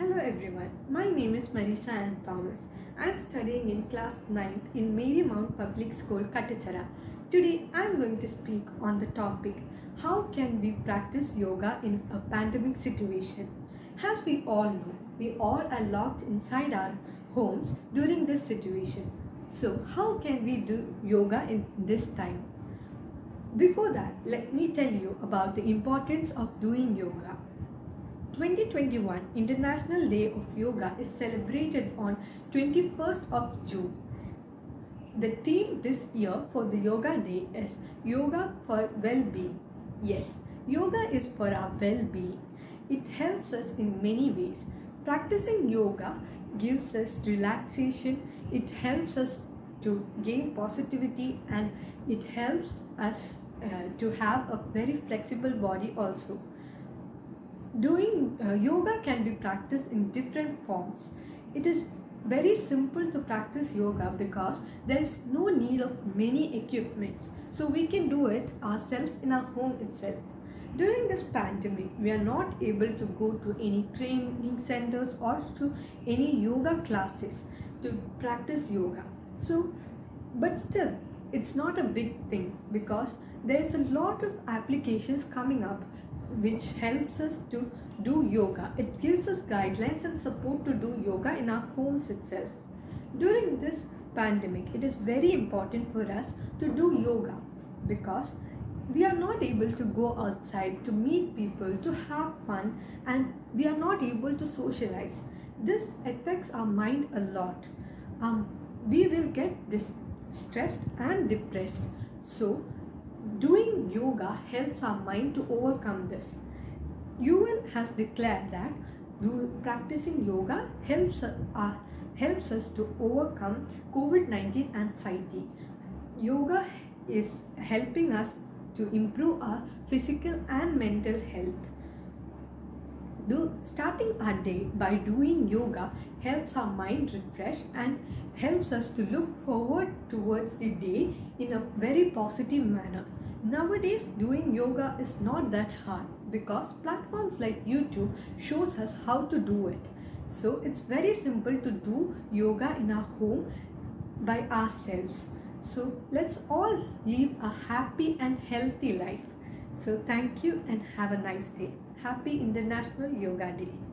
Hello everyone, my name is Marisa Ann Thomas. I am studying in class 9th in Marymount Public School, Katachara. Today I am going to speak on the topic How can we practice yoga in a pandemic situation? As we all know, we all are locked inside our homes during this situation. So, how can we do yoga in this time? Before that, let me tell you about the importance of doing yoga. 2021 International Day of Yoga is celebrated on 21st of June. The theme this year for the Yoga Day is Yoga for Well-being. Yes, yoga is for our well-being. It helps us in many ways. Practicing yoga gives us relaxation, it helps us to gain positivity and it helps us uh, to have a very flexible body also doing uh, yoga can be practiced in different forms. It is very simple to practice yoga because there is no need of many equipments. So we can do it ourselves in our home itself. During this pandemic we are not able to go to any training centers or to any yoga classes to practice yoga. So but still it's not a big thing because there's a lot of applications coming up which helps us to do yoga. It gives us guidelines and support to do yoga in our homes itself. During this pandemic, it is very important for us to do yoga because we are not able to go outside to meet people, to have fun, and we are not able to socialize. This affects our mind a lot. Um, we will get this stressed and depressed. So, doing yoga helps our mind to overcome this. UN has declared that practicing yoga helps, uh, helps us to overcome COVID-19 anxiety. Yoga is helping us to improve our physical and mental health. Do, starting our day by doing yoga helps our mind refresh and helps us to look forward towards the day in a very positive manner. Nowadays, doing yoga is not that hard because platforms like YouTube shows us how to do it. So it's very simple to do yoga in our home by ourselves. So let's all live a happy and healthy life. So thank you and have a nice day. Happy International Yoga Day.